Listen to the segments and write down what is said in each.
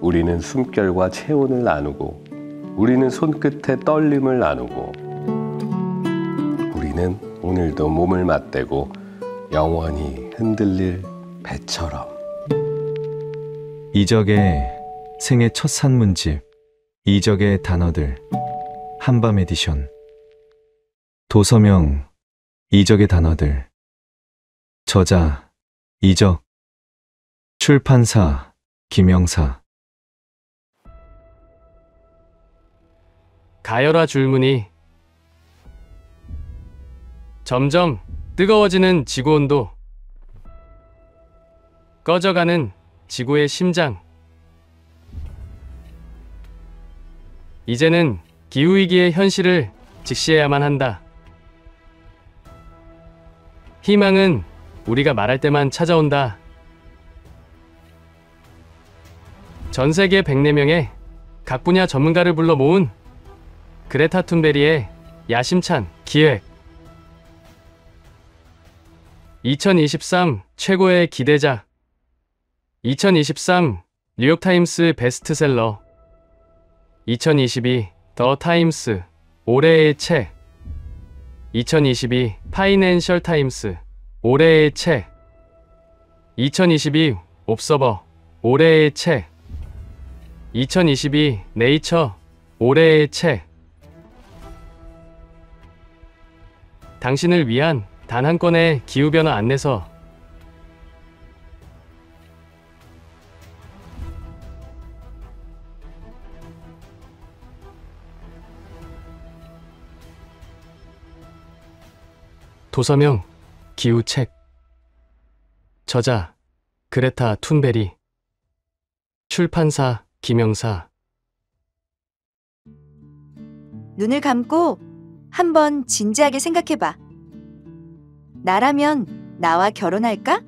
우리는 숨결과 체온을 나누고 우리는 손끝에 떨림을 나누고 우리는 오늘도 몸을 맞대고 영원히 흔들릴 배처럼. 이적의 생애 첫 산문집 이적의 단어들 한밤 에디션. 도서명 이적의 단어들. 저자 이적. 출판사 김영사 가열화 줄무늬 점점 뜨거워지는 지구 온도 꺼져가는 지구의 심장 이제는 기후위기의 현실을 직시해야만 한다. 희망은 우리가 말할 때만 찾아온다. 전 세계 104명의 각 분야 전문가를 불러 모은 그레타 툰베리의 야심찬 기획. 2023 최고의 기대작. 2023 뉴욕타임스 베스트셀러. 2022 더 타임스 올해의 책. 2022 파이낸셜 타임스 올해의 책. 2022 옵서버 올해의 책. 2022 네이처 올해의 책 당신을 위한 단 한 건의 기후변화 안내서 도서명 기후책 저자 그레타 툰베리 출판사 김영사. 눈을 감고 한번 진지하게 생각해봐. 나라면 나와 결혼할까?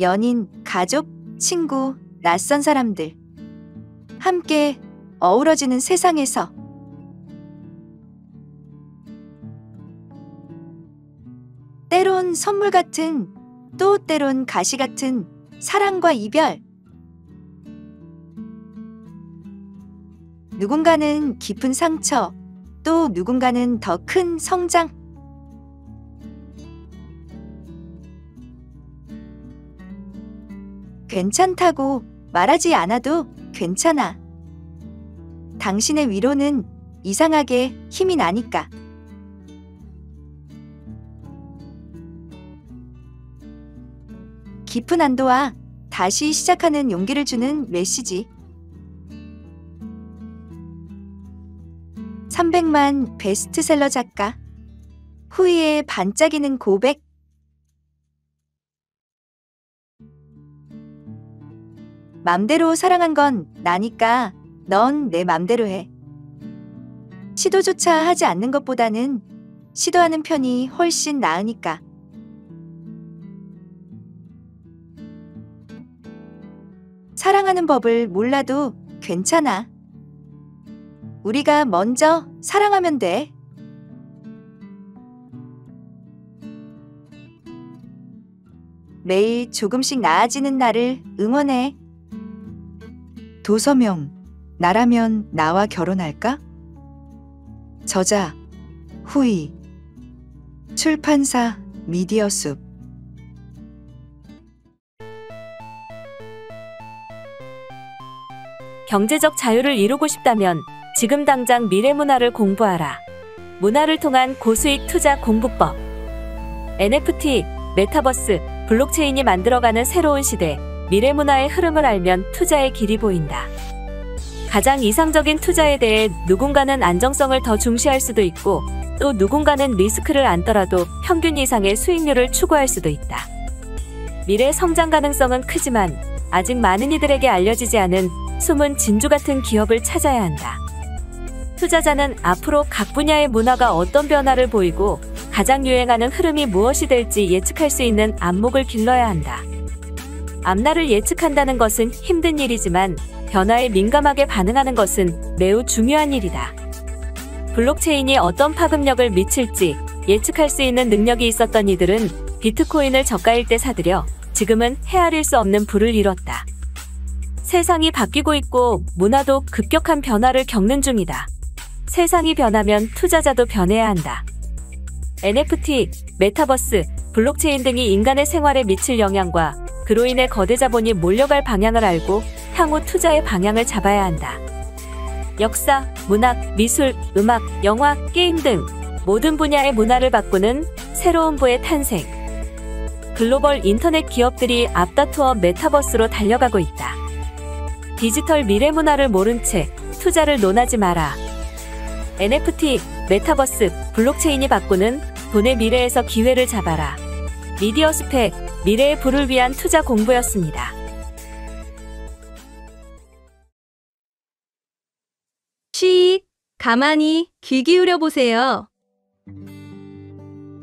연인, 가족, 친구, 낯선 사람들. 함께 어우러지는 세상에서 때론 선물 같은 또 때론 가시 같은 사랑과 이별. 누군가는 깊은 상처, 또 누군가는 더 큰 성장. 괜찮다고 말하지 않아도 괜찮아. 당신의 위로는 이상하게 힘이 나니까. 깊은 안도와 다시 시작하는 용기를 주는 메시지. 300만 베스트셀러 작가. 후이의 반짝이는 고백. 맘대로 사랑한 건 나니까 넌 내 맘대로 해. 시도조차 하지 않는 것보다는 시도하는 편이 훨씬 나으니까. 사랑하는 법을 몰라도 괜찮아. 우리가 먼저 사랑하면 돼. 매일 조금씩 나아지는 나를 응원해. 도서명, 나라면 나와 결혼할까? 저자, 후이. 출판사, 미디어 숲. 경제적 자유를 이루고 싶다면 지금 당장 미래 문화를 공부하라. 문화를 통한 고수익 투자 공부법. NFT, 메타버스, 블록체인이 만들어가는 새로운 시대, 미래 문화의 흐름을 알면 투자의 길이 보인다. 가장 이상적인 투자에 대해 누군가는 안정성을 더 중시할 수도 있고 또 누군가는 리스크를 안더라도 평균 이상의 수익률을 추구할 수도 있다. 미래 성장 가능성은 크지만 아직 많은 이들에게 알려지지 않은 숨은 진주 같은 기업을 찾아야 한다. 투자자는 앞으로 각 분야의 문화가 어떤 변화를 보이고 가장 유행하는 흐름이 무엇이 될지 예측할 수 있는 안목을 길러야 한다. 앞날을 예측한다는 것은 힘든 일이지만 변화에 민감하게 반응하는 것은 매우 중요한 일이다. 블록체인이 어떤 파급력을 미칠지 예측할 수 있는 능력이 있었던 이들은 비트코인을 저가일 때 사들여 지금은 헤아릴 수 없는 불을 이뤘다. 세상이 바뀌고 있고 문화도 급격한 변화를 겪는 중이다. 세상이 변하면 투자자도 변해야 한다. NFT, 메타버스, 블록체인 등이 인간의 생활에 미칠 영향과 그로 인해 거대 자본이 몰려갈 방향을 알고 향후 투자의 방향을 잡아야 한다. 역사, 문학, 미술, 음악, 영화, 게임 등 모든 분야의 문화를 바꾸는 새로운 부의 탄생. 글로벌 인터넷 기업들이 앞다투어 메타버스로 달려가고 있다. 디지털 미래 문화를 모른 채 투자를 논하지 마라. NFT, 메타버스, 블록체인이 바꾸는 돈의 미래에서 기회를 잡아라. 미디어숲, 미래의 부를 위한 투자 공부였습니다. 쉬, 가만히 귀 기울여 보세요.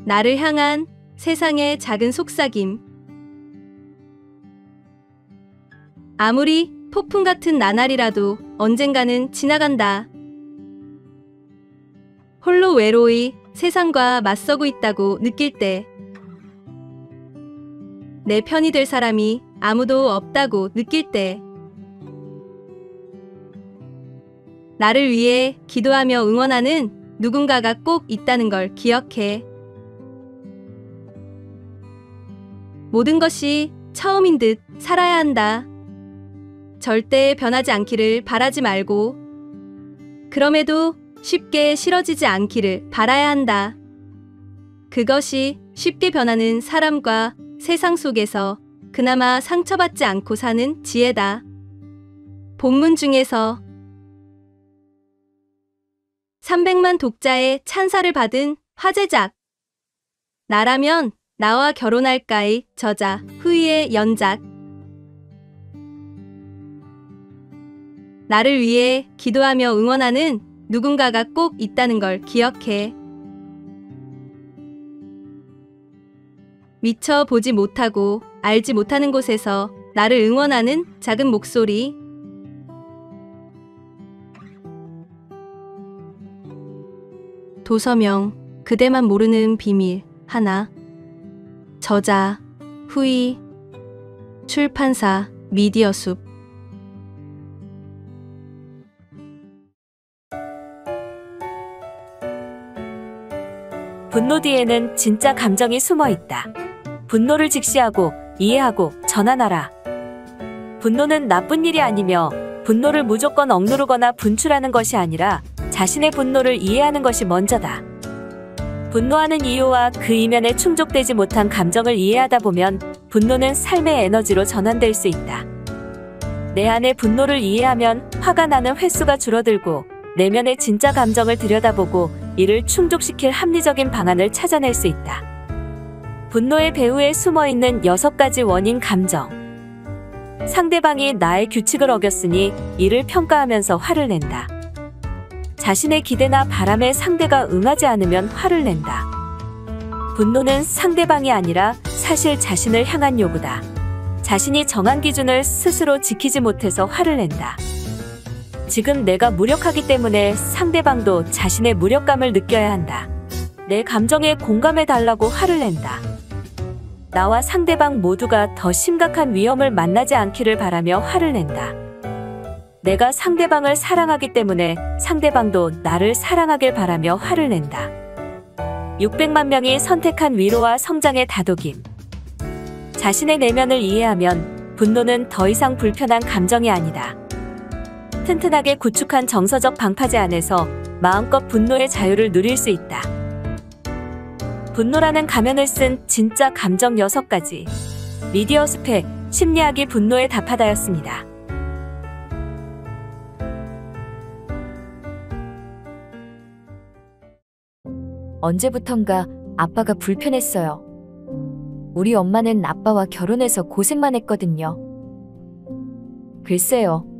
나를 향한 세상의 작은 속삭임. 아무리 폭풍 같은 나날이라도 언젠가는 지나간다. 홀로 외로이 세상과 맞서고 있다고 느낄 때, 내 편이 될 사람이 아무도 없다고 느낄 때, 나를 위해 기도하며 응원하는 누군가가 꼭 있다는 걸 기억해. 모든 것이 처음인 듯 살아야 한다. 절대 변하지 않기를 바라지 말고, 그럼에도 쉽게 싫어지지 않기를 바라야 한다. 그것이 쉽게 변하는 사람과 세상 속에서 그나마 상처받지 않고 사는 지혜다. 본문 중에서 300만 독자의 찬사를 받은 화제작. 나라면 나와 결혼할까의 저자 후이의 연작. 나를 위해 기도하며 응원하는 누군가가 꼭 있다는 걸 기억해. 미처 보지 못하고 알지 못하는 곳에서 나를 응원하는 작은 목소리. 도서명, 그대만 모르는 비밀, 하나. 저자, 후이. 출판사, 미디어 숲. 분노 뒤에는 진짜 감정이 숨어 있다. 분노를 직시하고 이해하고 전환하라. 분노는 나쁜 일이 아니며 분노를 무조건 억누르거나 분출하는 것이 아니라 자신의 분노를 이해하는 것이 먼저다. 분노하는 이유와 그 이면에 충족되지 못한 감정을 이해하다 보면 분노는 삶의 에너지로 전환될 수 있다. 내 안의 분노를 이해하면 화가 나는 횟수가 줄어들고 내면의 진짜 감정을 들여다보고 이를 충족시킬 합리적인 방안을 찾아낼 수 있다. 분노의 배후에 숨어 있는 여섯 가지 원인 감정. 상대방이 나의 규칙을 어겼으니 이를 평가하면서 화를 낸다. 자신의 기대나 바람에 상대가 응하지 않으면 화를 낸다. 분노는 상대방이 아니라 사실 자신을 향한 요구다. 자신이 정한 기준을 스스로 지키지 못해서 화를 낸다. 지금 내가 무력하기 때문에 상대방도 자신의 무력감을 느껴야 한다. 내 감정에 공감해 달라고 화를 낸다. 나와 상대방 모두가 더 심각한 위험을 만나지 않기를 바라며 화를 낸다. 내가 상대방을 사랑하기 때문에 상대방도 나를 사랑하길 바라며 화를 낸다. 600만 명이 선택한 위로와 성장의 다독임. 자신의 내면을 이해하면 분노는 더 이상 불편한 감정이 아니다. 튼튼하게 구축한 정서적 방파제 안에서 마음껏 분노의 자유를 누릴 수 있다. 분노라는 가면을 쓴 진짜 감정 6가지. 미디어 스펙, 심리학이 분노에 답하다였습니다. 언제부턴가 아빠가 불편했어요. 우리 엄마는 아빠와 결혼해서 고생만 했거든요. 글쎄요.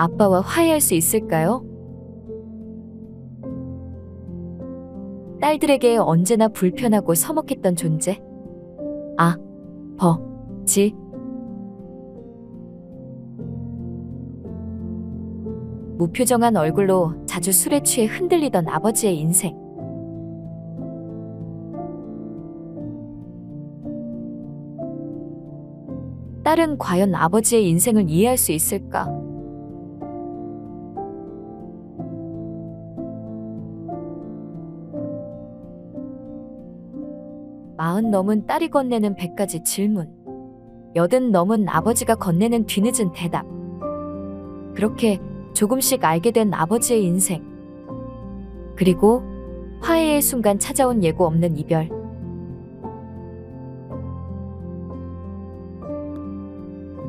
아빠와 화해할 수 있을까요? 딸들에게 언제나 불편하고 서먹했던 존재? 아, 버, 지. 무표정한 얼굴로 자주 술에 취해 흔들리던 아버지의 인생. 딸은 과연 아버지의 인생을 이해할 수 있을까? 마흔 넘은 딸이 건네는 백 가지 질문. 여든 넘은 아버지가 건네는 뒤늦은 대답. 그렇게 조금씩 알게 된 아버지의 인생. 그리고 화해의 순간 찾아온 예고 없는 이별.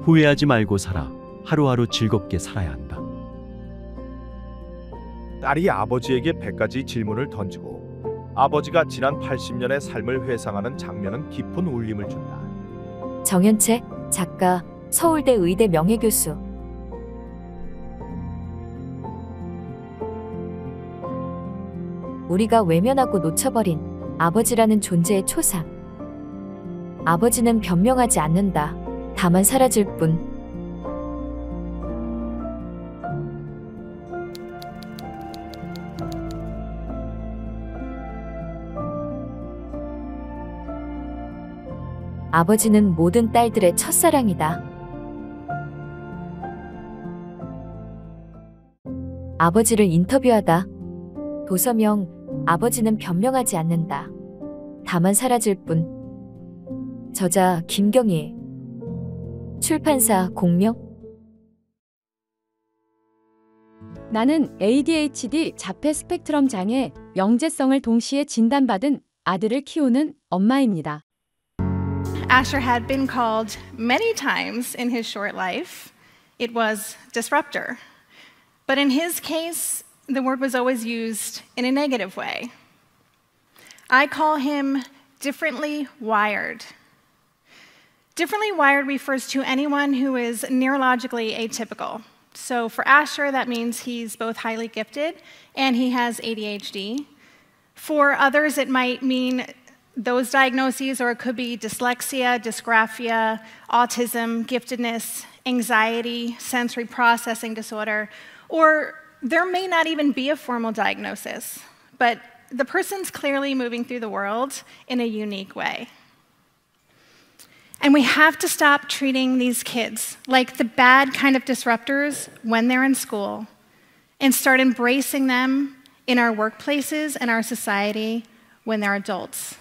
후회하지 말고 살아. 하루하루 즐겁게 살아야 한다. 딸이 아버지에게 100가지 질문을 던지고 아버지가 지난 80년의 삶을 회상하는 장면은 깊은 울림을 준다. 정현채, 작가, 서울대 의대 명예교수. 우리가 외면하고 놓쳐버린 아버지라는 존재의 초상. 아버지는 변명하지 않는다. 다만 사라질 뿐. 아버지는 모든 딸들의 첫사랑이다. 아버지를 인터뷰하다. 도서명, 아버지는 변명하지 않는다. 다만 사라질 뿐. 저자, 김경희. 출판사, 공명. 나는 ADHD 자폐 스펙트럼 장애 영재성을 동시에 진단받은 아들을 키우는 엄마입니다. Asher had been called many times in his short life. It was disruptor. But in his case, the word was always used in a negative way. I call him differently wired. Differently wired refers to anyone who is neurologically atypical. So for Asher, that means he's both highly gifted and he has ADHD. For others, it might mean those diagnoses, or it could be dyslexia, dysgraphia, autism, giftedness, anxiety, sensory processing disorder, or there may not even be a formal diagnosis, but the person's clearly moving through the world in a unique way. And we have to stop treating these kids like the bad kind of disruptors when they're in school and start embracing them in our workplaces and our society when they're adults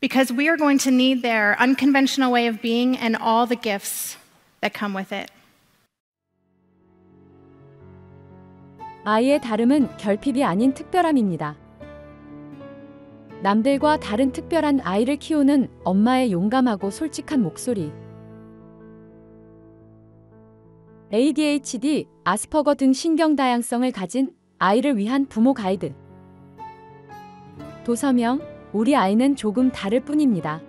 because we are going to need their unconventional way of being and all the gifts that come with it. 아이의 다름은 결핍이 아닌 특별함입니다. 남들과 다른 특별한 아이를 키우는 엄마의 용감하고 솔직한 목소리. ADHD, 아스퍼거 등 신경 다양성을 가진 아이를 위한 부모 가이드. 도서명, 우리 아이는 조금 다를 뿐입니다.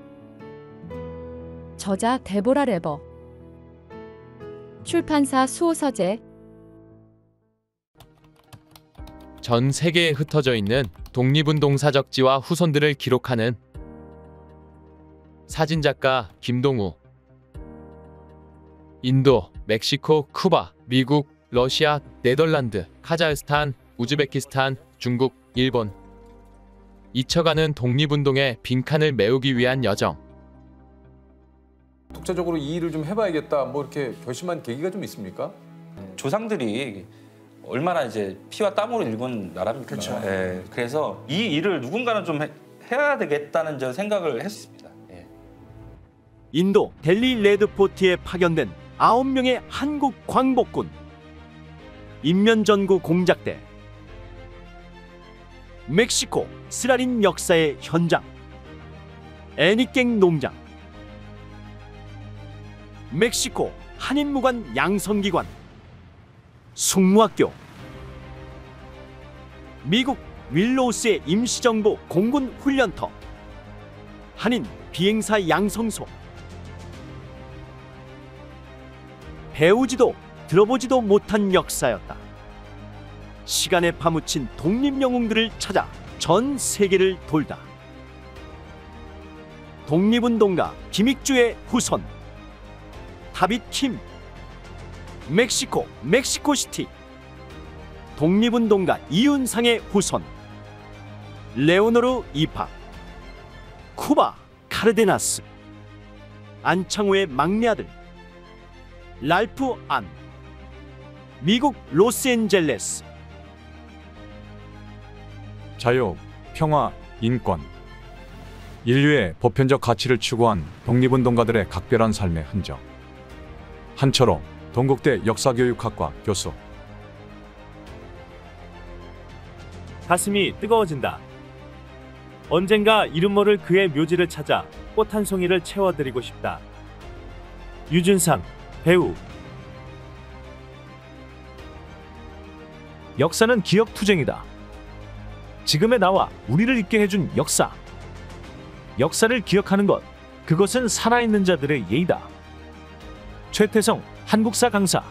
저자 데보라 레버. 출판사 수호서재. 전 세계에 흩어져 있는 독립운동 사적지와 후손들을 기록하는 사진작가 김동우 인도, 멕시코, 쿠바, 미국, 러시아, 네덜란드, 카자흐스탄, 우즈베키스탄, 중국, 일본 잊혀가는 독립운동의 빈칸을 메우기 위한 여정 독자적으로 이 일을 좀 해봐야겠다. 뭐 이렇게 결심한 계기가 좀 있습니까? 조상들이 얼마나 이제 피와 땀으로 일군 나라입니까? 그렇죠. 예, 그래서 이 일을 누군가는 좀 해, 해야 되겠다는 저 생각을 했습니다. 예. 인도 델리 레드포트에 파견된 9명의 한국 광복군 인면전구 공작대 멕시코 쓰라린 역사의 현장. 애니깽 농장. 멕시코 한인무관 양성기관. 숭무학교. 미국 윌로우스의 임시정부 공군 훈련터. 한인 비행사 양성소. 배우지도 들어보지도 못한 역사였다. 시간에 파묻힌 독립 영웅들을 찾아 전 세계를 돌다. 독립운동가 김익주의 후손 다빗 킴 멕시코 멕시코시티 독립운동가 이윤상의 후손 레오노르 이파 쿠바 카르데나스 안창호의 막내 아들 랄프 안 미국 로스앤젤레스 자유, 평화, 인권. 인류의 보편적 가치를 추구한 독립운동가들의 각별한 삶의 흔적. 한철호, 동국대 역사교육학과 교수. 가슴이 뜨거워진다. 언젠가 이름 모를 그의 묘지를 찾아 꽃 한 송이를 채워드리고 싶다. 유준상 배우 역사는 기억 투쟁이다. 지금의 나와 우리를 있게 해준 역사. 역사를 기억하는 것, 그것은 살아있는 자들의 예의다. 최태성 한국사 강사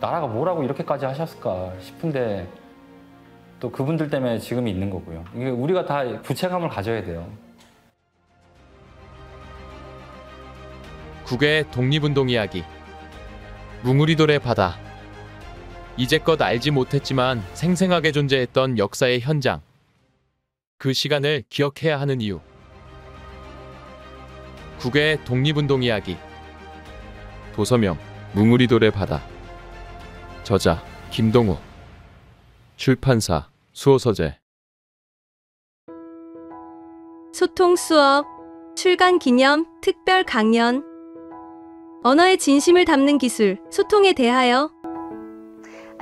나라가 뭐라고 이렇게까지 하셨을까 싶은데 또 그분들 때문에 지금 있는 거고요. 이게 우리가 다 부채감을 가져야 돼요. 국외 독립운동 이야기 뭉우리돌의 바다 이제껏 알지 못했지만 생생하게 존재했던 역사의 현장. 그 시간을 기억해야 하는 이유. 국외 독립운동 이야기. 도서명 뭉우리돌의 바다. 저자 김동우 출판사 수호서재. 소통 수업, 출간 기념, 특별 강연. 언어의 진심을 담는 기술, 소통에 대하여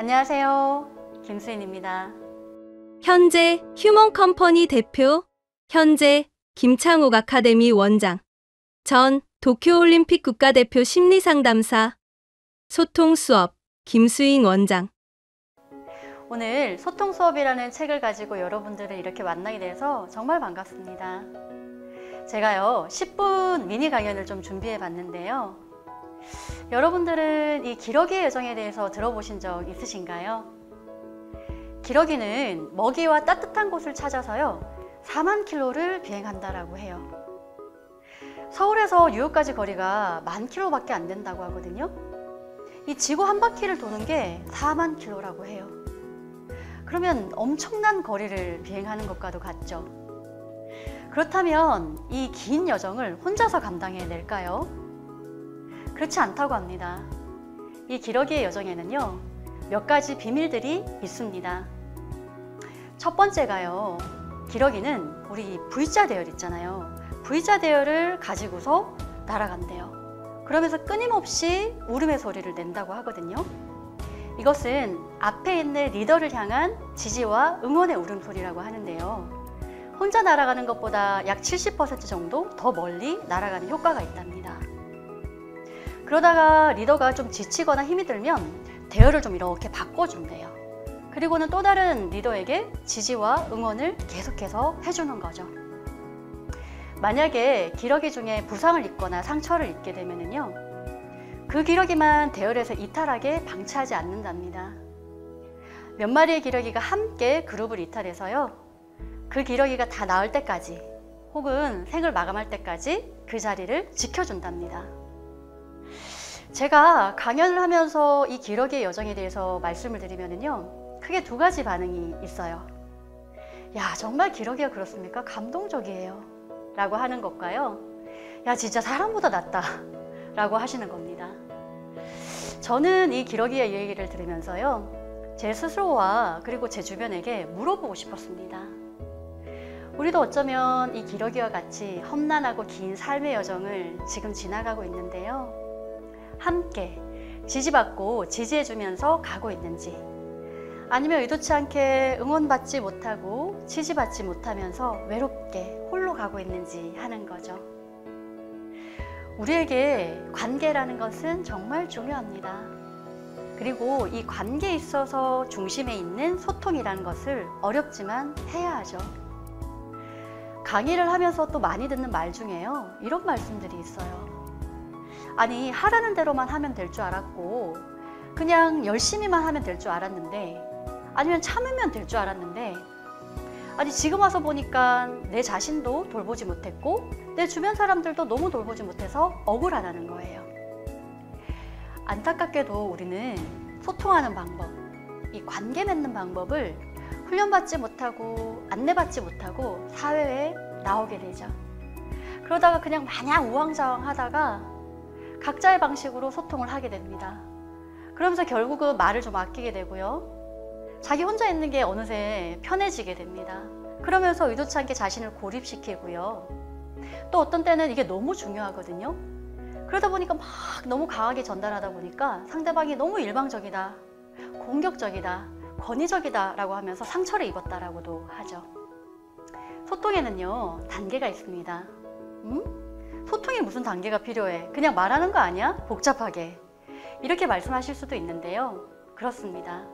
안녕하세요. 김수인입니다. 현재 휴먼 컴퍼니 대표, 현재 김창욱 아카데미 원장, 전 도쿄올림픽 국가대표 심리상담사, 소통 수업 김수인 원장. 오늘 소통 수업이라는 책을 가지고 여러분들을 이렇게 만나게 돼서 정말 반갑습니다. 제가요, 10분 미니 강연을 좀 준비해 봤는데요. 여러분들은 이 기러기의 여정에 대해서 들어보신 적 있으신가요? 기러기는 먹이와 따뜻한 곳을 찾아서요, 4만 킬로를 비행한다라고 해요. 서울에서 뉴욕까지 거리가 만 킬로밖에 안 된다고 하거든요. 이 지구 한 바퀴를 도는 게 4만 킬로라고 해요. 그러면 엄청난 거리를 비행하는 것과도 같죠. 그렇다면 이 긴 여정을 혼자서 감당해낼까요? 그렇지 않다고 합니다. 이 기러기의 여정에는요, 몇 가지 비밀들이 있습니다. 첫 번째가요, 기러기는 우리 V자 대열 있잖아요. V자 대열을 가지고서 날아간대요. 그러면서 끊임없이 울음의 소리를 낸다고 하거든요. 이것은 앞에 있는 리더를 향한 지지와 응원의 울음소리라고 하는데요. 혼자 날아가는 것보다 약 70% 정도 더 멀리 날아가는 효과가 있답니다. 그러다가 리더가 좀 지치거나 힘이 들면 대열을 좀 이렇게 바꿔준대요. 그리고는 또 다른 리더에게 지지와 응원을 계속해서 해주는 거죠. 만약에 기러기 중에 부상을 입거나 상처를 입게 되면요. 그 기러기만 대열에서 이탈하게 방치하지 않는답니다. 몇 마리의 기러기가 함께 그룹을 이탈해서요. 그 기러기가 다 나을 때까지 혹은 생을 마감할 때까지 그 자리를 지켜준답니다. 제가 강연을 하면서 이 기러기의 여정에 대해서 말씀을 드리면요. 크게 두 가지 반응이 있어요. 야, 정말 기러기가 그렇습니까? 감동적이에요. 라고 하는 것과요. 야, 진짜 사람보다 낫다. 라고 하시는 겁니다. 저는 이 기러기의 얘기를 들으면서요. 제 스스로와 그리고 제 주변에게 물어보고 싶었습니다. 우리도 어쩌면 이 기러기와 같이 험난하고 긴 삶의 여정을 지금 지나가고 있는데요. 함께 지지받고 지지해주면서 가고 있는지 아니면 의도치 않게 응원받지 못하고 지지받지 못하면서 외롭게 홀로 가고 있는지 하는 거죠. 우리에게 관계라는 것은 정말 중요합니다. 그리고 이 관계에 있어서 중심에 있는 소통이라는 것을 어렵지만 해야 하죠. 강의를 하면서 또 많이 듣는 말 중에요. 이런 말씀들이 있어요. 아니, 하라는 대로만 하면 될 줄 알았고, 그냥 열심히만 하면 될 줄 알았는데, 아니면 참으면 될 줄 알았는데, 아니, 지금 와서 보니까 내 자신도 돌보지 못했고, 내 주변 사람들도 너무 돌보지 못해서 억울하다는 거예요. 안타깝게도 우리는 소통하는 방법, 이 관계 맺는 방법을 훈련받지 못하고 안내받지 못하고 사회에 나오게 되죠. 그러다가 그냥 마냥 우왕좌왕 하다가 각자의 방식으로 소통을 하게 됩니다. 그러면서 결국은 말을 좀 아끼게 되고요. 자기 혼자 있는 게 어느새 편해지게 됩니다. 그러면서 의도치 않게 자신을 고립시키고요. 또 어떤 때는 이게 너무 중요하거든요. 그러다 보니까 막 너무 강하게 전달하다 보니까 상대방이 너무 일방적이다, 공격적이다, 권위적이다 라고 하면서 상처를 입었다라고도 하죠. 소통에는요, 단계가 있습니다. 음? 소통에 무슨 단계가 필요해? 그냥 말하는 거 아니야? 복잡하게. 이렇게 말씀하실 수도 있는데요. 그렇습니다.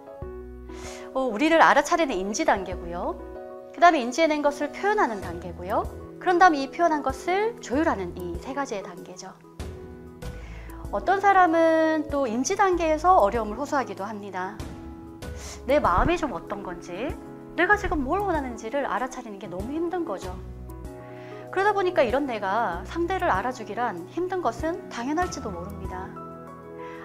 어, 우리를 알아차리는 인지 단계고요. 그 다음에 인지해낸 것을 표현하는 단계고요. 그런 다음에 이 표현한 것을 조율하는 이 세 가지의 단계죠. 어떤 사람은 또 인지 단계에서 어려움을 호소하기도 합니다. 내 마음이 좀 어떤 건지, 내가 지금 뭘 원하는지를 알아차리는 게 너무 힘든 거죠. 그러다 보니까 이런 내가 상대를 알아주기란 힘든 것은 당연할지도 모릅니다.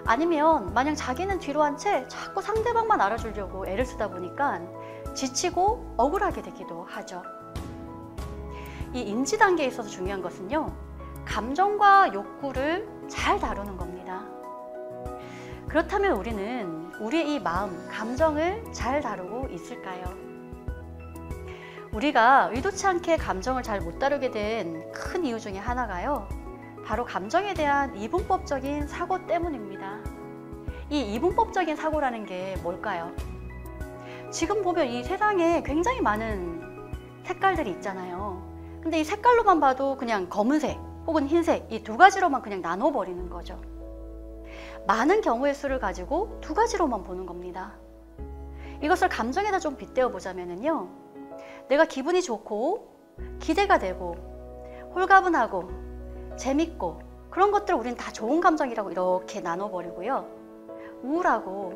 아니면 마냥 자기는 뒤로 한 채 자꾸 상대방만 알아주려고 애를 쓰다 보니까 지치고 억울하게 되기도 하죠. 이 인지 단계에 있어서 중요한 것은요. 감정과 욕구를 잘 다루는 겁니다. 그렇다면 우리는 우리의 이 마음, 감정을 잘 다루고 있을까요? 우리가 의도치 않게 감정을 잘 못 다루게 된 큰 이유 중에 하나가요. 바로 감정에 대한 이분법적인 사고 때문입니다. 이 이분법적인 사고라는 게 뭘까요? 지금 보면 이 세상에 굉장히 많은 색깔들이 있잖아요. 근데 이 색깔로만 봐도 그냥 검은색 혹은 흰색 이 두 가지로만 그냥 나눠버리는 거죠. 많은 경우의 수를 가지고 두 가지로만 보는 겁니다. 이것을 감정에다 좀 빗대어 보자면요. 내가 기분이 좋고 기대가 되고 홀가분하고 재밌고 그런 것들 우리는 다 좋은 감정이라고 이렇게 나눠버리고요. 우울하고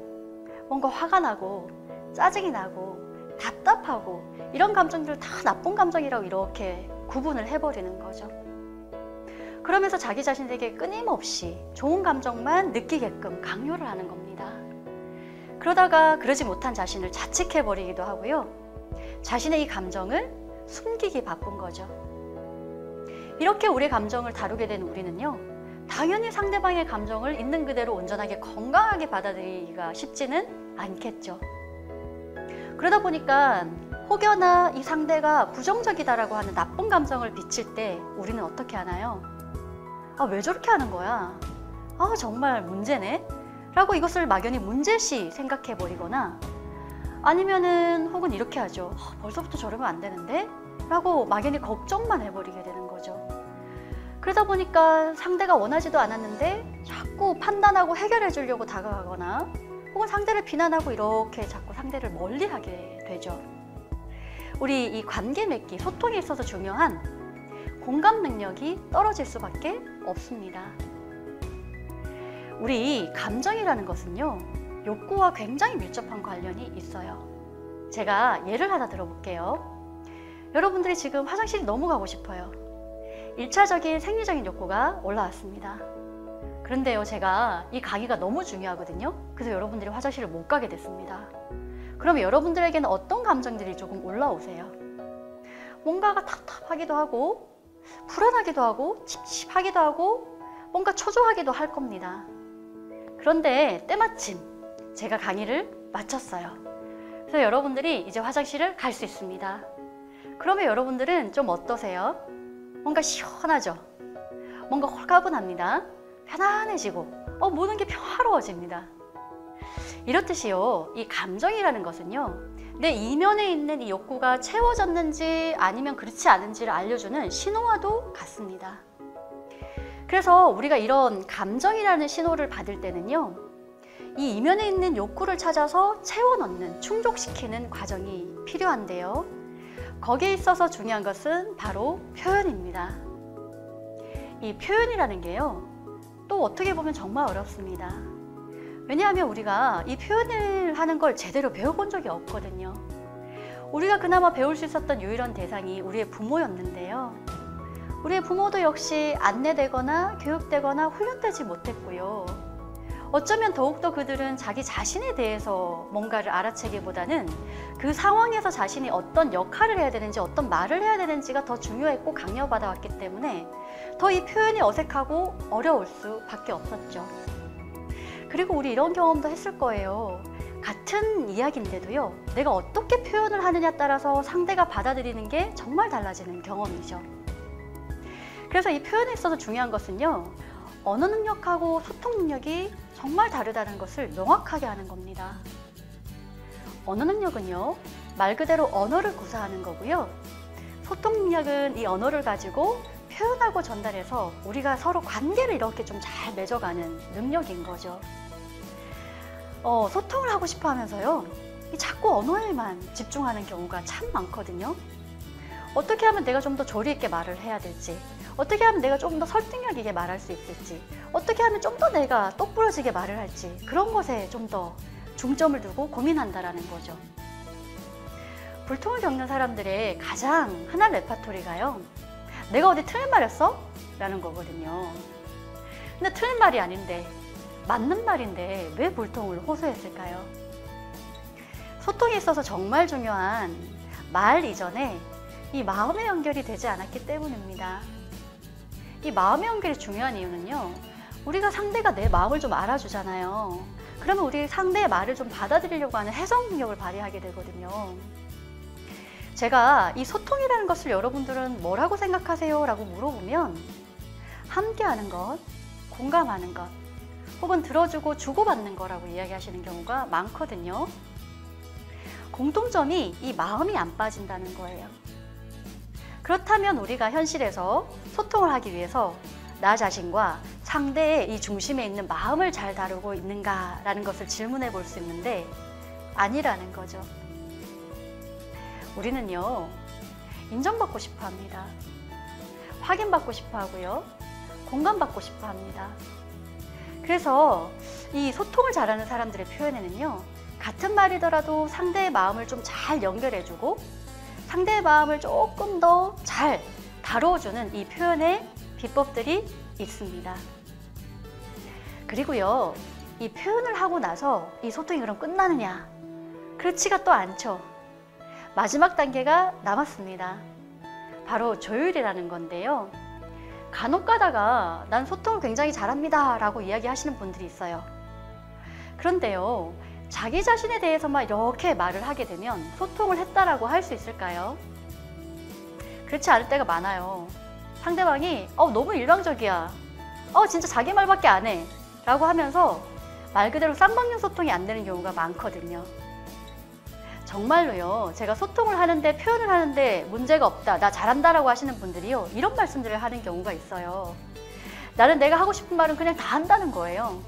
뭔가 화가 나고 짜증이 나고 답답하고 이런 감정들을 다 나쁜 감정이라고 이렇게 구분을 해버리는 거죠. 그러면서 자기 자신에게 끊임없이 좋은 감정만 느끼게끔 강요를 하는 겁니다. 그러다가 그러지 못한 자신을 자책해버리기도 하고요. 자신의 이 감정을 숨기기 바쁜 거죠. 이렇게 우리 감정을 다루게 된 우리는요. 당연히 상대방의 감정을 있는 그대로 온전하게 건강하게 받아들이기가 쉽지는 않겠죠. 그러다 보니까 혹여나 이 상대가 부정적이다라고 하는 나쁜 감정을 비칠 때 우리는 어떻게 하나요? 아, 왜 저렇게 하는 거야? 아, 정말 문제네? 라고 이것을 막연히 문제시 생각해 버리거나 아니면은 혹은 이렇게 하죠. 아, 벌써부터 저러면 안 되는데? 라고 막연히 걱정만 해버리게 되는 거죠. 그러다 보니까 상대가 원하지도 않았는데 자꾸 판단하고 해결해 주려고 다가가거나 혹은 상대를 비난하고 이렇게 자꾸 상대를 멀리 하게 되죠. 우리 이 관계 맺기, 소통에 있어서 중요한 공감 능력이 떨어질 수밖에 없습니다. 우리 감정이라는 것은요, 욕구와 굉장히 밀접한 관련이 있어요. 제가 예를 하나 들어볼게요. 여러분들이 지금 화장실 너무 가고 싶어요. 1차적인 생리적인 욕구가 올라왔습니다. 그런데요, 제가 이 강의가 너무 중요하거든요. 그래서 여러분들이 화장실을 못 가게 됐습니다. 그럼 여러분들에게는 어떤 감정들이 조금 올라오세요? 뭔가가 답답하기도 하고, 불안하기도 하고, 찝찝하기도 하고, 뭔가 초조하기도 할 겁니다. 그런데 때마침 제가 강의를 마쳤어요. 그래서 여러분들이 이제 화장실을 갈 수 있습니다. 그러면 여러분들은 좀 어떠세요? 뭔가 시원하죠? 뭔가 홀가분합니다. 편안해지고, 어, 모든 게 평화로워집니다. 이렇듯이요, 이 감정이라는 것은요, 내 이면에 있는 이 욕구가 채워졌는지 아니면 그렇지 않은지를 알려주는 신호와도 같습니다. 그래서 우리가 이런 감정이라는 신호를 받을 때는요, 이 이면에 있는 욕구를 찾아서 채워 넣는, 충족시키는 과정이 필요한데요. 거기에 있어서 중요한 것은 바로 표현입니다. 이 표현이라는 게요, 또 어떻게 보면 정말 어렵습니다. 왜냐하면 우리가 이 표현을 하는 걸 제대로 배워본 적이 없거든요. 우리가 그나마 배울 수 있었던 유일한 대상이 우리의 부모였는데요. 우리의 부모도 역시 안내되거나 교육되거나 훈련되지 못했고요. 어쩌면 더욱더 그들은 자기 자신에 대해서 뭔가를 알아채기보다는 그 상황에서 자신이 어떤 역할을 해야 되는지 어떤 말을 해야 되는지가 더 중요했고 강요받아 왔기 때문에 더 이 표현이 어색하고 어려울 수밖에 없었죠. 그리고 우리 이런 경험도 했을 거예요. 같은 이야기인데도요, 내가 어떻게 표현을 하느냐 따라서 상대가 받아들이는 게 정말 달라지는 경험이죠. 그래서 이 표현에 있어서 중요한 것은요, 언어 능력하고 소통 능력이 정말 다르다는 것을 명확하게 하는 겁니다. 언어 능력은요, 말 그대로 언어를 구사하는 거고요. 소통 능력은 이 언어를 가지고 표현하고 전달해서 우리가 서로 관계를 이렇게 좀 잘 맺어가는 능력인 거죠. 어, 소통을 하고 싶어 하면서요, 이 자꾸 언어에만 집중하는 경우가 참 많거든요. 어떻게 하면 내가 좀 더 조리 있게 말을 해야 될지, 어떻게 하면 내가 좀더 설득력 있게 말할 수 있을지, 어떻게 하면 좀 더 내가 똑부러지게 말을 할지, 그런 것에 좀 더 중점을 두고 고민한다라는 거죠. 불통을 겪는 사람들의 가장 흔한 레파토리가요. 내가 어디 틀린 말 했어? 라는 거거든요. 근데 틀린 말이 아닌데, 맞는 말인데 왜 불통을 호소했을까요? 소통에 있어서 정말 중요한 말 이전에 이 마음의 연결이 되지 않았기 때문입니다. 이 마음의 연결이 중요한 이유는요. 우리가 상대가 내 마음을 좀 알아주잖아요. 그러면 우리 상대의 말을 좀 받아들이려고 하는 해석 능력을 발휘하게 되거든요. 제가 이 소통이라는 것을 여러분들은 뭐라고 생각하세요? 라고 물어보면 함께하는 것, 공감하는 것, 혹은 들어주고 주고받는 거라고 이야기하시는 경우가 많거든요. 공통점이 이 마음이 안 빠진다는 거예요. 그렇다면 우리가 현실에서 소통을 하기 위해서 나 자신과 상대의 이 중심에 있는 마음을 잘 다루고 있는가라는 것을 질문해 볼 수 있는데 아니라는 거죠. 우리는요, 인정받고 싶어 합니다. 확인받고 싶어 하고요. 공감받고 싶어 합니다. 그래서 이 소통을 잘하는 사람들의 표현에는요, 같은 말이더라도 상대의 마음을 좀 잘 연결해주고 상대의 마음을 조금 더 잘 다뤄주는 이 표현의 비법들이 있습니다. 그리고요, 이 표현을 하고 나서 이 소통이 그럼 끝나느냐? 그렇지가 또 않죠. 마지막 단계가 남았습니다. 바로 조율이라는 건데요. 간혹 가다가 난 소통을 굉장히 잘합니다 라고 이야기하시는 분들이 있어요. 그런데요, 자기 자신에 대해서만 이렇게 말을 하게 되면 소통을 했다라고 할 수 있을까요? 그렇지 않을 때가 많아요. 상대방이 어, 너무 일방적이야. 어, 진짜 자기 말밖에 안 해. 라고 하면서 말 그대로 쌍방향 소통이 안 되는 경우가 많거든요. 정말로요. 제가 소통을 하는데 표현을 하는데 문제가 없다. 나 잘한다라고 하시는 분들이요. 이런 말씀들을 하는 경우가 있어요. 나는 내가 하고 싶은 말은 그냥 다 한다는 거예요.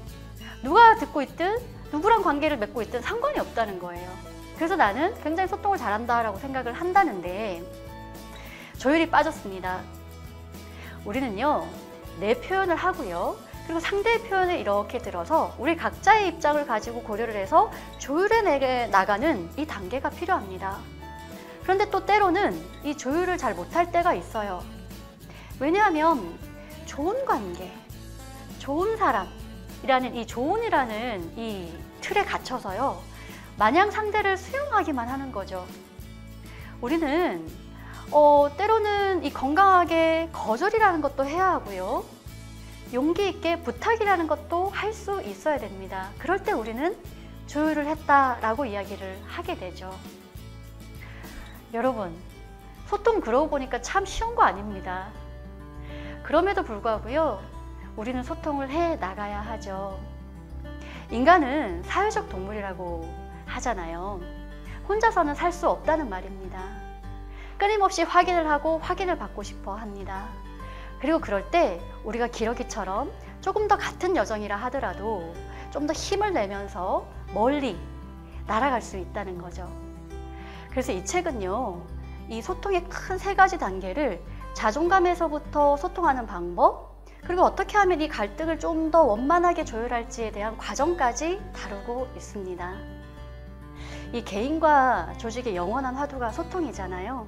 누가 듣고 있든 누구랑 관계를 맺고 있든 상관이 없다는 거예요. 그래서 나는 굉장히 소통을 잘한다라고 생각을 한다는데 조율이 빠졌습니다. 우리는요. 내 표현을 하고요. 그리고 상대의 표현을 이렇게 들어서 우리 각자의 입장을 가지고 고려를 해서 조율해 나가는 이 단계가 필요합니다. 그런데 또 때로는 이 조율을 잘 못할 때가 있어요. 왜냐하면 좋은 관계, 좋은 사람이라는 이 좋은이라는 이 틀에 갇혀서요. 마냥 상대를 수용하기만 하는 거죠. 우리는 어, 때로는 이 건강하게 거절이라는 것도 해야 하고요. 용기 있게 부탁이라는 것도 할 수 있어야 됩니다. 그럴 때 우리는 조율을 했다라고 이야기를 하게 되죠. 여러분, 소통 그러고 보니까 참 쉬운 거 아닙니다. 그럼에도 불구하고요, 우리는 소통을 해 나가야 하죠. 인간은 사회적 동물이라고 하잖아요. 혼자서는 살 수 없다는 말입니다. 끊임없이 확인을 하고 확인을 받고 싶어 합니다. 그리고 그럴 때 우리가 기러기처럼 조금 더 같은 여정이라 하더라도 좀 더 힘을 내면서 멀리 날아갈 수 있다는 거죠. 그래서 이 책은요, 이 소통의 큰 세 가지 단계를 자존감에서부터 소통하는 방법, 그리고 어떻게 하면 이 갈등을 좀 더 원만하게 조율할지에 대한 과정까지 다루고 있습니다. 이 개인과 조직의 영원한 화두가 소통이잖아요.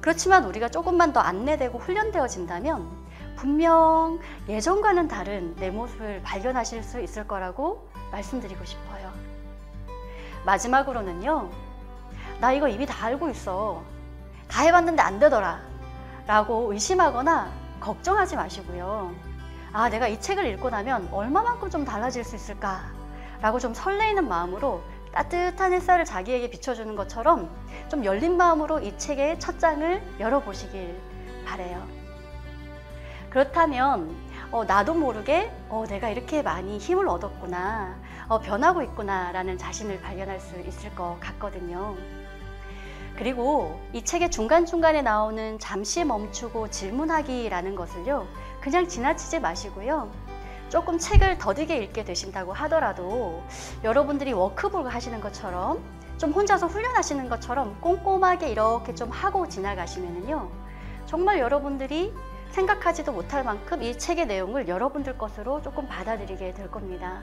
그렇지만 우리가 조금만 더 안내되고 훈련되어진다면 분명 예전과는 다른 내 모습을 발견하실 수 있을 거라고 말씀드리고 싶어요. 마지막으로는요, 나 이거 이미 다 알고 있어. 다 해봤는데 안 되더라. 라고 의심하거나 걱정하지 마시고요. 아, 내가 이 책을 읽고 나면 얼마만큼 좀 달라질 수 있을까? 라고 좀 설레이는 마음으로 따뜻한 햇살을 자기에게 비춰주는 것처럼 좀 열린 마음으로 이 책의 첫 장을 열어보시길 바래요. 그렇다면 어, 나도 모르게 어, 내가 이렇게 많이 힘을 얻었구나, 어, 변하고 있구나라는 자신을 발견할 수 있을 것 같거든요. 그리고 이 책의 중간중간에 나오는 잠시 멈추고 질문하기라는 것을요, 그냥 지나치지 마시고요. 조금 책을 더디게 읽게 되신다고 하더라도 여러분들이 워크북을 하시는 것처럼 좀 혼자서 훈련하시는 것처럼 꼼꼼하게 이렇게 좀 하고 지나가시면은요. 정말 여러분들이 생각하지도 못할 만큼 이 책의 내용을 여러분들 것으로 조금 받아들이게 될 겁니다.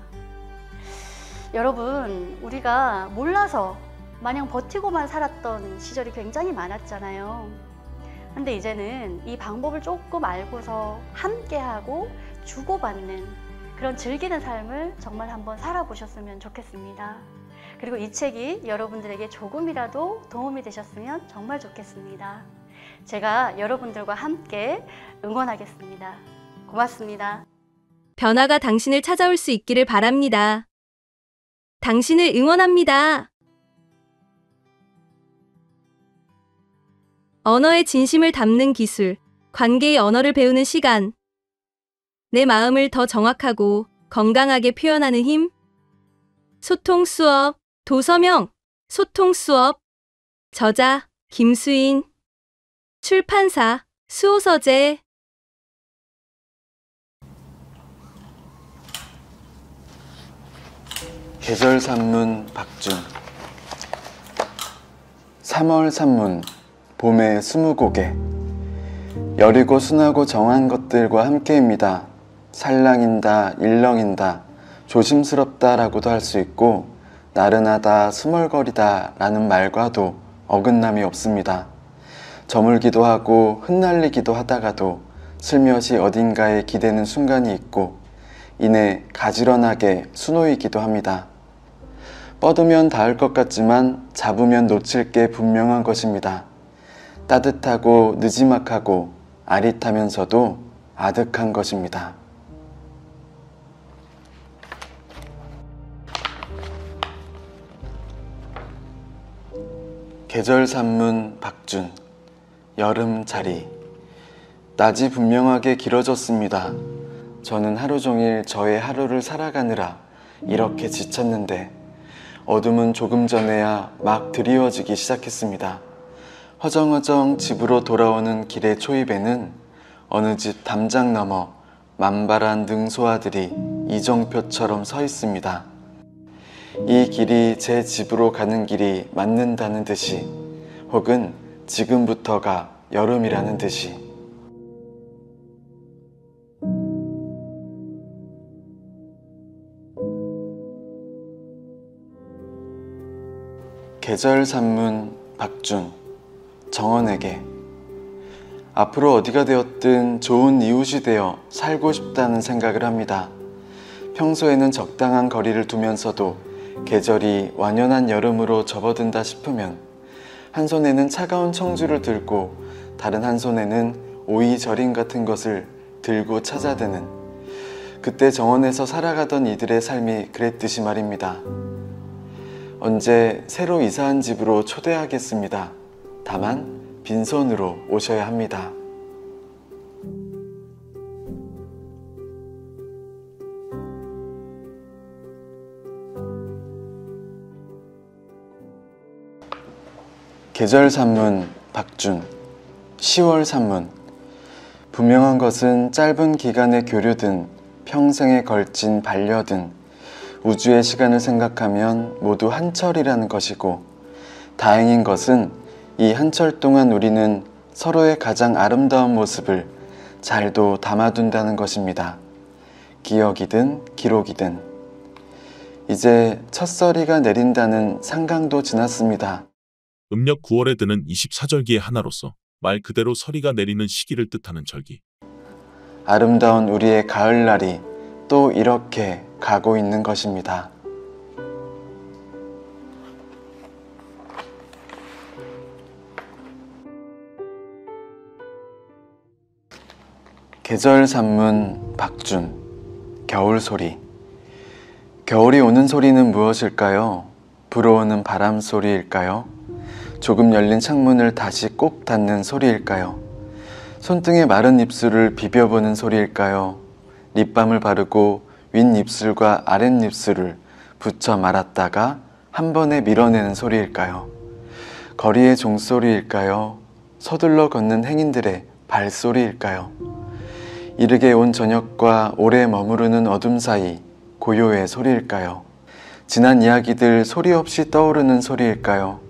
여러분, 우리가 몰라서 마냥 버티고만 살았던 시절이 굉장히 많았잖아요. 근데 이제는 이 방법을 조금 알고서 함께하고 주고받는 그런 즐기는 삶을 정말 한번 살아보셨으면 좋겠습니다. 그리고 이 책이 여러분들에게 조금이라도 도움이 되셨으면 정말 좋겠습니다. 제가 여러분들과 함께 응원하겠습니다. 고맙습니다. 변화가 당신을 찾아올 수 있기를 바랍니다. 당신을 응원합니다. 언어의 진심을 담는 기술, 관계의 언어를 배우는 시간. 내 마음을 더 정확하고 건강하게 표현하는 힘. 소통 수업, 도서명, 소통 수업. 저자, 김수인. 출판사, 수호서재. 계절 산문 박준 3월 산문 봄의 스무고개 여리고 순하고 정한 것들과 함께입니다. 살랑인다, 일렁인다, 조심스럽다라고도 할 수 있고 나른하다, 스멀거리다 라는 말과도 어긋남이 없습니다. 저물기도 하고 흩날리기도 하다가도 슬며시 어딘가에 기대는 순간이 있고 이내 가지런하게 수놓이기도 합니다. 뻗으면 닿을 것 같지만 잡으면 놓칠 게 분명한 것입니다. 따뜻하고 느지막하고 아릿하면서도 아득한 것입니다. 계절 산문 박준 여름 자리 낮이 분명하게 길어졌습니다. 저는 하루 종일 저의 하루를 살아가느라 이렇게 지쳤는데 어둠은 조금 전에야 막 드리워지기 시작했습니다. 허정허정 집으로 돌아오는 길의 초입에는 어느 집 담장 너머 만발한 능소아들이 이정표처럼 서 있습니다. 이 길이 제 집으로 가는 길이 맞는다는 듯이 혹은 지금부터가 여름이라는 듯이 계절 산문 박준 정원에게 앞으로 어디가 되었든 좋은 이웃이 되어 살고 싶다는 생각을 합니다. 평소에는 적당한 거리를 두면서도 계절이 완연한 여름으로 접어든다 싶으면 한 손에는 차가운 청주를 들고 다른 한 손에는 오이 절임 같은 것을 들고 찾아드는 그때 정원에서 살아가던 이들의 삶이 그랬듯이 말입니다. 언제 새로 이사한 집으로 초대하겠습니다. 다만 빈손으로 오셔야 합니다. 계절 산문 박준 10월 산문 분명한 것은 짧은 기간의 교류든 평생에 걸친 반려든 우주의 시간을 생각하면 모두 한철이라는 것이고 다행인 것은 이 한철 동안 우리는 서로의 가장 아름다운 모습을 잘도 담아둔다는 것입니다. 기억이든 기록이든 이제 첫서리가 내린다는 상강도 지났습니다. 음력 9월에 드는 24절기의 하나로서 말 그대로 서리가 내리는 시기를 뜻하는 절기. 아름다운 우리의 가을날이 또 이렇게 가고 있는 것입니다. 계절 산문 박준 겨울 소리 겨울이 오는 소리는 무엇일까요? 불어오는 바람 소리일까요? 조금 열린 창문을 다시 꼭 닫는 소리일까요? 손등에 마른 입술을 비벼보는 소리일까요? 립밤을 바르고 윗입술과 아랫입술을 붙여 말았다가 한 번에 밀어내는 소리일까요? 거리의 종소리일까요? 서둘러 걷는 행인들의 발소리일까요? 이르게 온 저녁과 오래 머무르는 어둠 사이 고요의 소리일까요? 지난 이야기들 소리 없이 떠오르는 소리일까요?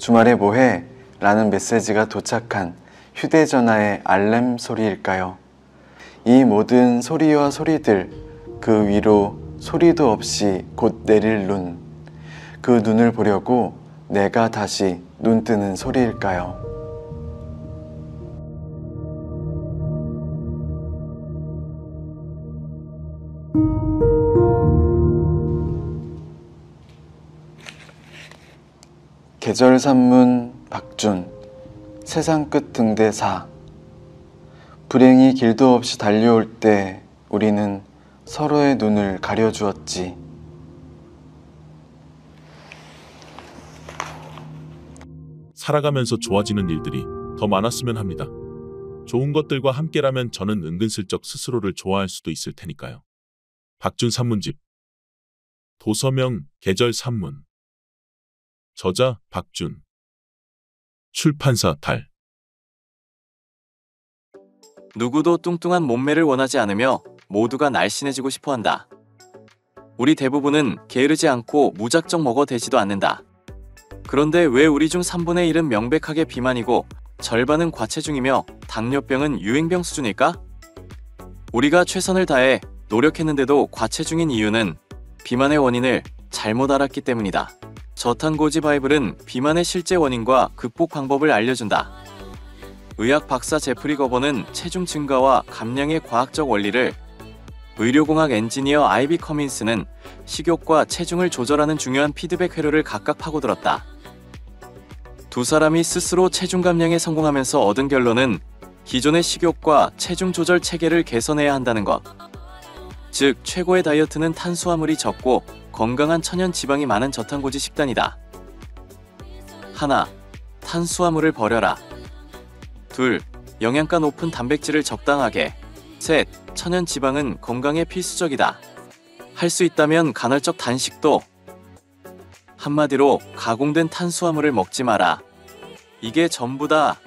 주말에 뭐해? 라는 메시지가 도착한 휴대전화의 알람 소리일까요? 이 모든 소리와 소리들, 그 위로 소리도 없이 곧 내릴 눈, 그 눈을 보려고 내가 다시 눈 뜨는 소리일까요? 계절 산문 박준 세상 끝 등대사 불행이 길도 없이 달려올 때 우리는 서로의 눈을 가려주었지. 살아가면서 좋아지는 일들이 더 많았으면 합니다. 좋은 것들과 함께라면 저는 은근슬쩍 스스로를 좋아할 수도 있을 테니까요. 박준 산문집 도서명 계절 산문 저자 박준 출판사 달 누구도 뚱뚱한 몸매를 원하지 않으며 모두가 날씬해지고 싶어 한다. 우리 대부분은 게으르지 않고 무작정 먹어 대지도 않는다. 그런데 왜 우리 중 3분의 1은 명백하게 비만이고 절반은 과체중이며 당뇨병은 유행병 수준일까? 우리가 최선을 다해 노력했는데도 과체중인 이유는 비만의 원인을 잘못 알았기 때문이다. 저탄고지 바이블은 비만의 실제 원인과 극복 방법을 알려준다. 의학 박사 제프리 거버는 체중 증가와 감량의 과학적 원리를 의료공학 엔지니어 아이비 커민스는 식욕과 체중을 조절하는 중요한 피드백 회로를 각각 파고들었다. 두 사람이 스스로 체중 감량에 성공하면서 얻은 결론은 기존의 식욕과 체중 조절 체계를 개선해야 한다는 것. 즉, 최고의 다이어트는 탄수화물이 적고 건강한 천연 지방이 많은 저탄고지 식단이다. 하나, 탄수화물을 버려라. 둘, 영양가 높은 단백질을 적당하게. 셋, 천연 지방은 건강에 필수적이다. 할 수 있다면 간헐적 단식도. 한마디로 가공된 탄수화물을 먹지 마라. 이게 전부다.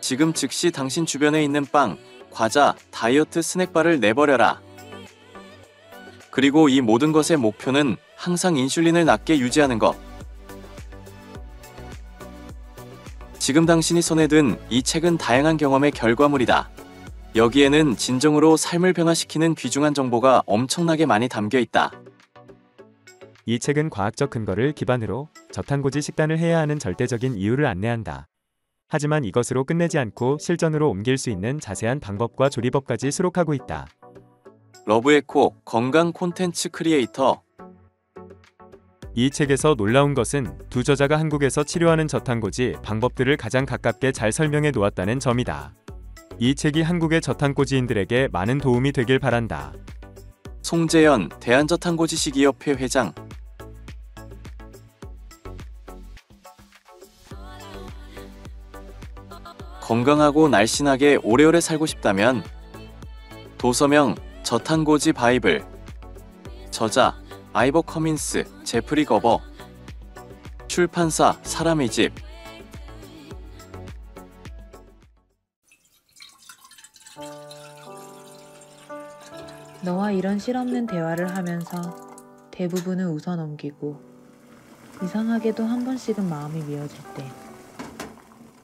지금 즉시 당신 주변에 있는 빵, 과자, 다이어트 스낵바를 내버려라. 그리고 이 모든 것의 목표는 항상 인슐린을 낮게 유지하는 것. 지금 당신이 손에 든 이 책은 다양한 경험의 결과물이다. 여기에는 진정으로 삶을 변화시키는 귀중한 정보가 엄청나게 많이 담겨 있다. 이 책은 과학적 근거를 기반으로 저탄고지 식단을 해야 하는 절대적인 이유를 안내한다. 하지만 이것으로 끝내지 않고 실전으로 옮길 수 있는 자세한 방법과 조리법까지 수록하고 있다. 러브에코 건강 콘텐츠 크리에이터 이 책에서 놀라운 것은 두 저자가 한국에서 치료하는 저탄고지 방법들을 가장 가깝게 잘 설명해 놓았다는 점이다. 이 책이 한국의 저탄고지인들에게 많은 도움이 되길 바란다. 송재현 대한저탄고지식이협회 회장 건강하고 날씬하게 오래오래 살고 싶다면 도서명 저탄고지 바이블 저자 아이버 커민스 제프리 거버 출판사 사람의 집. 너와 이런 실없는 대화를 하면서 대부분은 웃어 넘기고 이상하게도 한 번씩은 마음이 미어질 때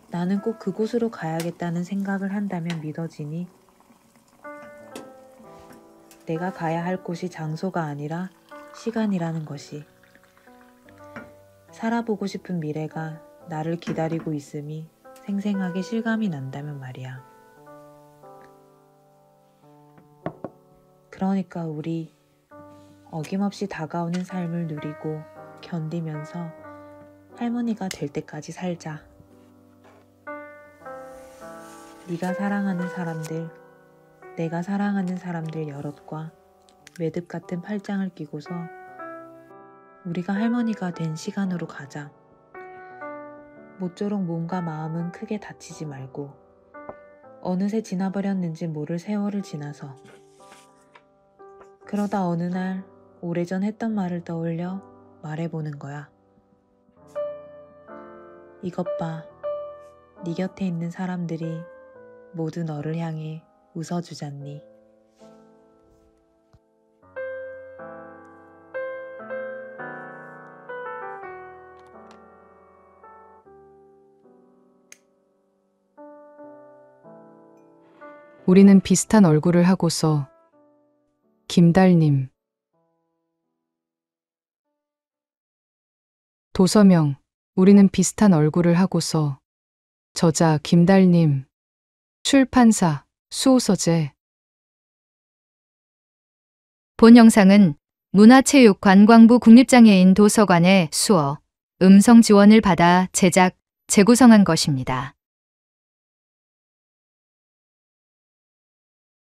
나는 꼭 그곳으로 가야겠다는 생각을 한다면 믿어지니 내가 가야 할 곳이 장소가 아니라 시간이라는 것이 살아보고 싶은 미래가 나를 기다리고 있음이 생생하게 실감이 난다면 말이야. 그러니까 우리 어김없이 다가오는 삶을 누리고 견디면서 할머니가 될 때까지 살자. 네가 사랑하는 사람들, 내가 사랑하는 사람들 여럿과 매듭 같은 팔짱을 끼고서 우리가 할머니가 된 시간으로 가자. 모쪼록 몸과 마음은 크게 다치지 말고 어느새 지나버렸는지 모를 세월을 지나서 그러다 어느 날 오래전 했던 말을 떠올려 말해보는 거야. 이것 봐. 네 곁에 있는 사람들이 모두 너를 향해 웃어주잖니. 우리는 비슷한 얼굴을 하고서 김달님 도서명 우리는 비슷한 얼굴을 하고서 저자 김달님 출판사 수호서재 본 영상은 문화체육관광부 국립장애인 도서관의 수어, 음성 지원을 받아 제작, 재구성한 것입니다.